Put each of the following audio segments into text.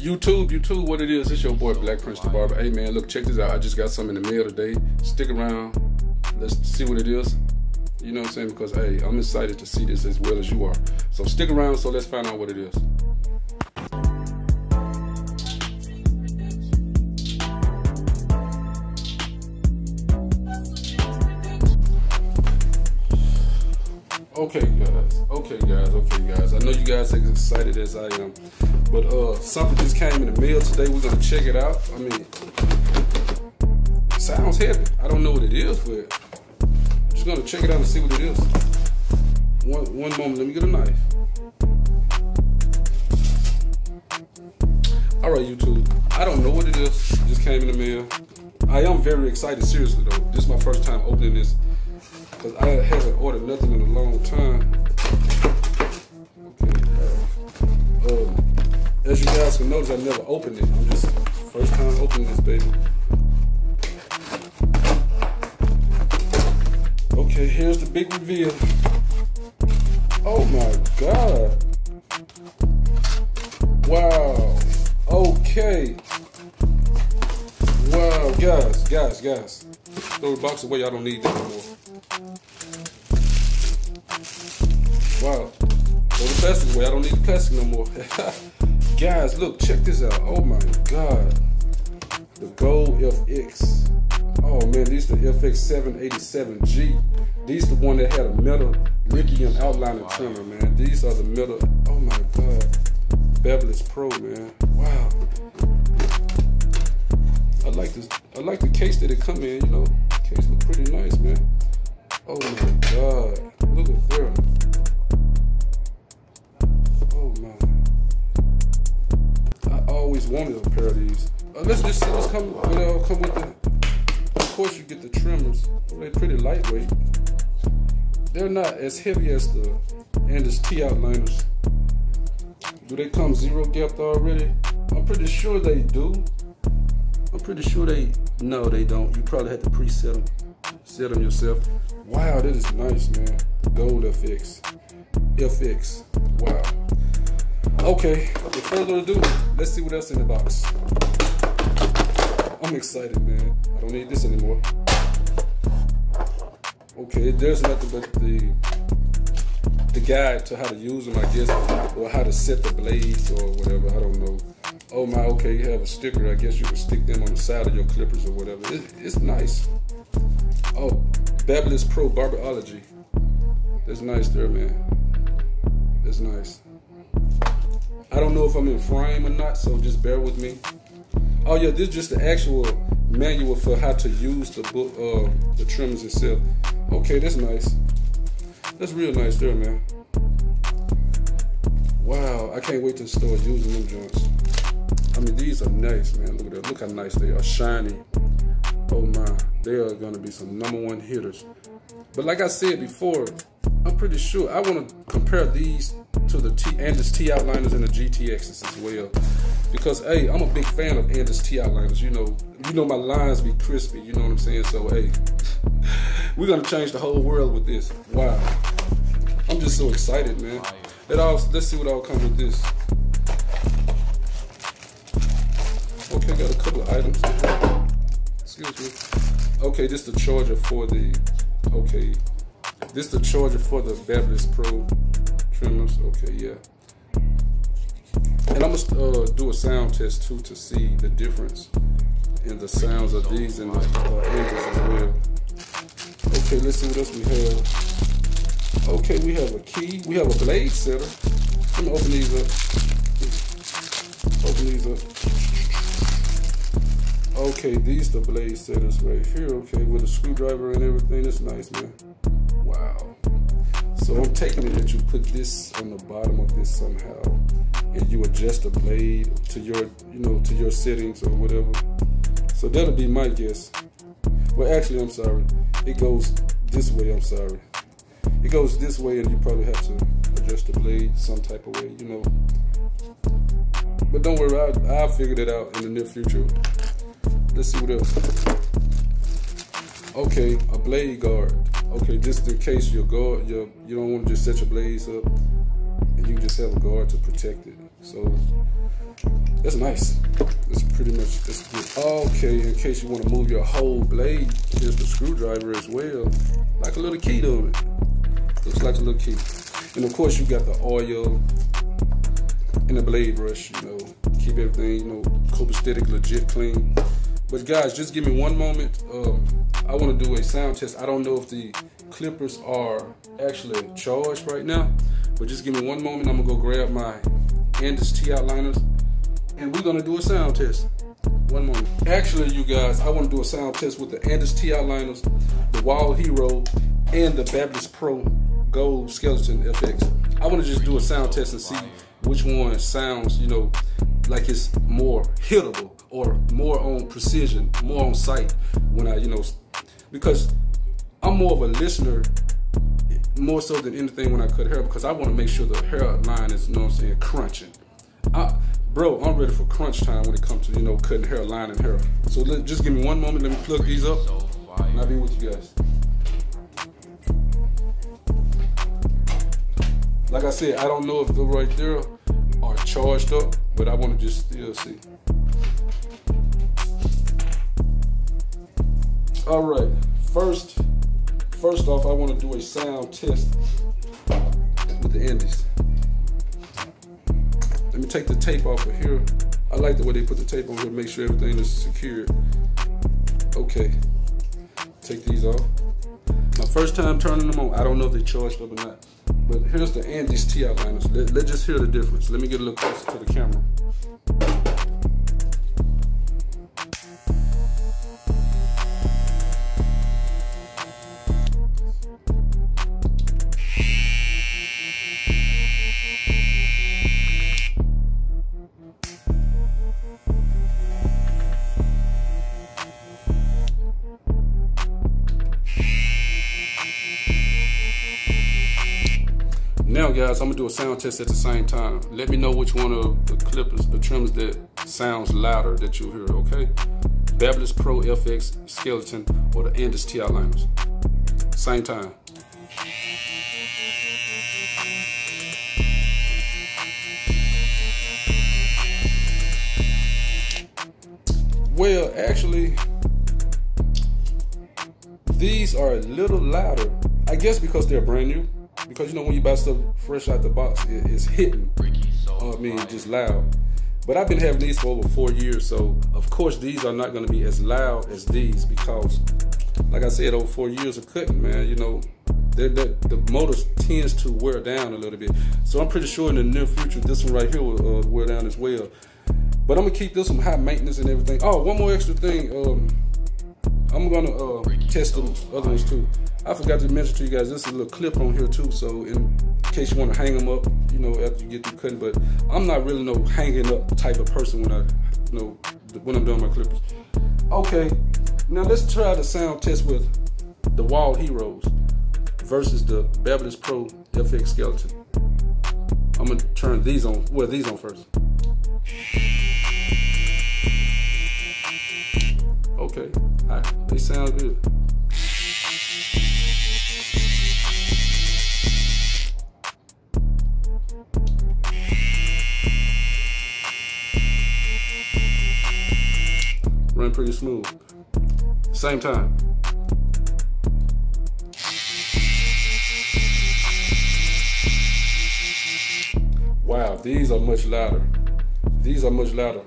YouTube, YouTube, what it is, it's your boy Black Prince the Barber. Hey man, look, check this out. I just got something in the mail today. Stick around. Let's see what it is. You know what I'm saying? Because hey, I'm excited to see this as well as you are. So stick around so let's find out what it is. Okay, guys. Okay, guys. Okay, guys. I know you guys are as excited as I am, but uh, something just came in the mail today. We're gonna check it out. I mean, sounds heavy. I don't know what it is, but I'm just gonna check it out and see what it is. One, one moment. Let me get a knife. All right, YouTube. I don't know what it is. It just came in the mail. I am very excited. Seriously though, this is my first time opening this because I haven't ordered nothing in a long time. Okay. Um, as you guys can notice, I never opened it. I'm just first time opening this baby. Okay, here's the big reveal. Oh my god. Wow. Okay. Wow, guys, guys, guys. Throw the box away, I don't need that anymore. Wow. Throw the plastic away, I don't need the plastic no more. guys, look, check this out. Oh my god. The Gold FX. Oh man, these are the FX787G. These the one that had a metal lithium outlining trimmer, man. These are the metal. Oh my god. Babyliss Pro, man. Wow. I like this. I like the case that it come in. You know, case look pretty nice, man. Oh my god, look at them. Oh man, I always wanted a pair of these. Uh, let's just see what's coming. You know, come with the. Of course, you get the trimmers. They're pretty lightweight. They're not as heavy as the Andis T outliners. Do they come zero gapped already? I'm pretty sure they do. I'm pretty sure they, no, they don't. You probably had to preset them, set them yourself. Wow, this is nice, man. Gold FX. FX. Wow. Okay, without further ado, let's see what else in the box. I'm excited, man. I don't need this anymore. Okay, there's nothing but the the guide to how to use them, I guess, or how to set the blades or whatever. I don't know. Oh my, okay, you have a sticker. I guess you can stick them on the side of your clippers or whatever. It, it's nice. Oh, Babyliss Pro Barberology. That's nice there, man. That's nice. I don't know if I'm in frame or not, so just bear with me. Oh yeah, this is just the actual manual for how to use the book, uh, the trimmers itself. Okay, that's nice. That's real nice there, man. Wow, I can't wait to start using them joints. I mean, these are nice, man. Look at that. Look how nice they are. Shiny. Oh my, they are gonna be some number one hitters. But like I said before, I'm pretty sure I want to compare these to the T Andis T outliners and the GTXs as well. Because hey, I'm a big fan of Andis T outliners. You know, you know my lines be crispy. You know what I'm saying? So hey, we're gonna change the whole world with this. Wow. I'm just so excited, man. Let all let's see what all comes with this. Okay, got a couple of items. Excuse me. Okay, this the charger for the okay. This the charger for the Babyliss Pro trimmers. Okay, yeah. And I'm gonna uh, do a sound test too to see the difference in the sounds of these and the uh, as well. Okay, let's see what else we have. Okay, we have a key. We have a blade setter. Let me open these up. Okay, these the blade setters right here. Okay, with a screwdriver and everything. It's nice, man. Wow. So I'm taking it that you put this on the bottom of this somehow, and you adjust the blade to your, you know, to your settings or whatever. So that'll be my guess. Well, actually, I'm sorry. It goes this way. I'm sorry it goes this way and you probably have to adjust the blade some type of way, you know. But don't worry, I'll, I'll figure that out in the near future. Let's see what else. Okay, a blade guard. Okay, just in case your guard, your, you don't want to just set your blades up, and you just have a guard to protect it. So that's nice. That's pretty much that's good. Okay, in case you want to move your whole blade, here's the screwdriver as well. Like a little key to it. Looks like a little key. And of course you got the oil and the blade brush, you know, keep everything, you know, copacetic, legit clean. But guys, just give me one moment. Um, I want to do a sound test. I don't know if the clippers are actually charged right now, but just give me one moment. I'm gonna go grab my Andis T outliners, and we're gonna do a sound test. One moment. Actually, you guys, I want to do a sound test with the Andis T outliners, the Wahl Hero, and the Babyliss Pro Gold Skeleton FX. I want to just do a sound test and see which one sounds, you know, like it's more hittable or more on precision, more on sight when I, you know, because I'm more of a listener more so than anything when I cut hair because I want to make sure the hairline is, you know what I'm saying, crunching. I, bro, I'm ready for crunch time when it comes to, you know, cutting hair, lining hair. So let, just give me one moment. Let me plug these up and I'll be with you guys. Like I said, I don't know if the right there are charged up, but I want to just still see. All right, first, first off, I want to do a sound test with the Andis. Let me take the tape off of here. I like the way they put the tape on here, to make sure everything is secured. Okay, take these off. My first time turning them on, I don't know if they charged up or not. But here's the Andis T outliners. Let, let's just hear the difference. Let me get a little closer to the camera. Guys, I'm gonna do a sound test at the same time. Let me know which one of the clippers, the trimmers that sounds louder that you'll hear, okay? Babyliss Pro FX Skeleton or the Andis T outliners. Same time. Well, actually, these are a little louder. I guess because they're brand new because you know when you buy stuff fresh out the box, it, it's hitting. I mean, just loud. But I've been having these for over four years, so of course these are not going to be as loud as these because, like I said, over four years of cutting, man, you know, they're, they're, the motor tends to wear down a little bit. So I'm pretty sure in the near future, this one right here will uh, wear down as well. But I'm gonna keep this one high maintenance and everything. Oh, one more extra thing. Um, I'm gonna uh, test the other ones too. I forgot to mention to you guys, this is a little clip on here too. So in case you want to hang them up, you know, after you get through cutting. But I'm not really no hanging up type of person when I, you know, when I'm doing my clippers. Okay, now let's try the sound test with the Wahl Heroes versus the Babyliss Pro FX Skeleton. I'm gonna turn these on, well, these on first. Okay, right. they sound good. Run pretty smooth. Same time. Wow, these are much louder. These are much louder.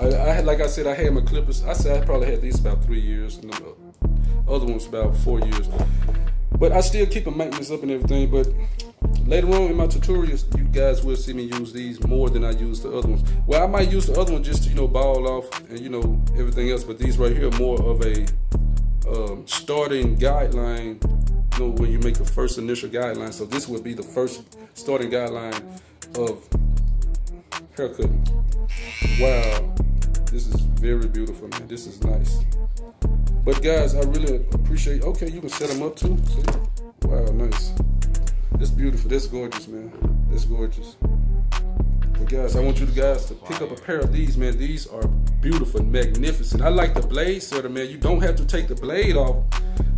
I, I, had, like I said, I had my clippers. I said I probably had these about three years, and the other ones about four years. But I still keep the maintenance up and everything. But later on in my tutorials, you guys will see me use these more than I use the other ones. Well, I might use the other one just to you know ball off and you know everything else. But these right here are more of a um, starting guideline. You know when you make the first initial guideline. So this would be the first starting guideline of Wow. This is very beautiful, man. This is nice. But guys, I really appreciate. Okay, you can set them up too. See? Wow, nice. This beautiful. This gorgeous, man. This gorgeous. But guys, I want you guys to pick up a pair of these, man. These are beautiful, magnificent. I like the blade setter, man. You don't have to take the blade off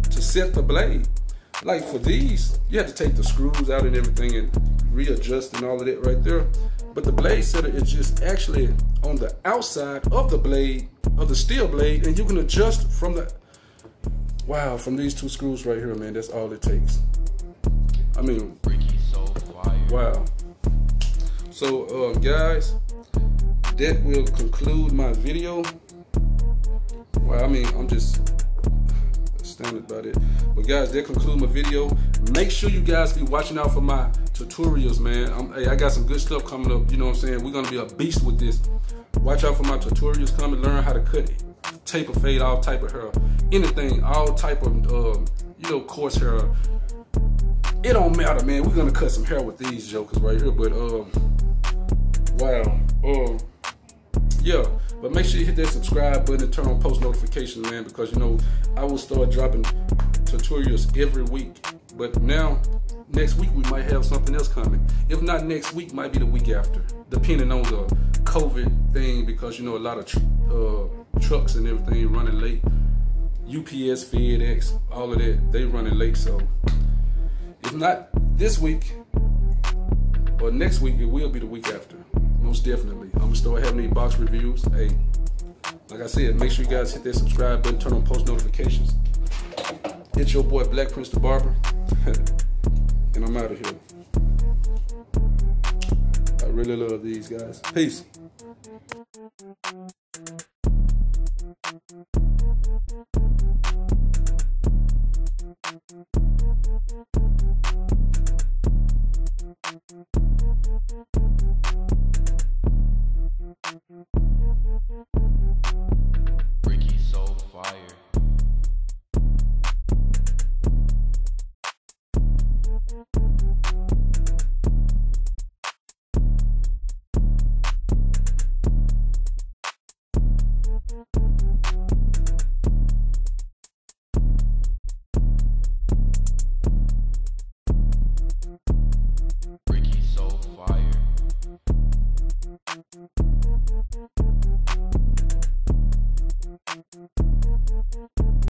to set the blade. Like for these, you have to take the screws out and everything and readjust and all of that right there. But the blade setter is just actually on the outside of the blade, of the steel blade, and you can adjust from the, wow, from these two screws right here, man, that's all it takes. I mean, wow. So, uh, guys, that will conclude my video. Well, I mean, I'm just about it. But guys, that concludes my video. Make sure you guys be watching out for my tutorials, man. I'm, hey, I got some good stuff coming up. You know what I'm saying? We're gonna be a beast with this. Watch out for my tutorials coming. Learn how to cut it, taper fade, all type of hair, anything, all type of, uh, you know, coarse hair. It don't matter, man. We're gonna cut some hair with these jokers right here. But um, wow, um, yeah. But make sure you hit that subscribe button and turn on post notifications, man, because you know I will start dropping tutorials every week. But now, next week we might have something else coming. If not next week, might be the week after, depending on the COVID thing, because you know a lot of tr uh, trucks and everything running late. UPS, FedEx, all of that, they running late. So if not this week or next week, it will be the week after most definitely. I'm gonna start having these box reviews. Hey, like I said, make sure you guys hit that subscribe button, turn on post notifications. It's your boy Black Prince the Barber, and I'm out of here. I really love these guys. Peace.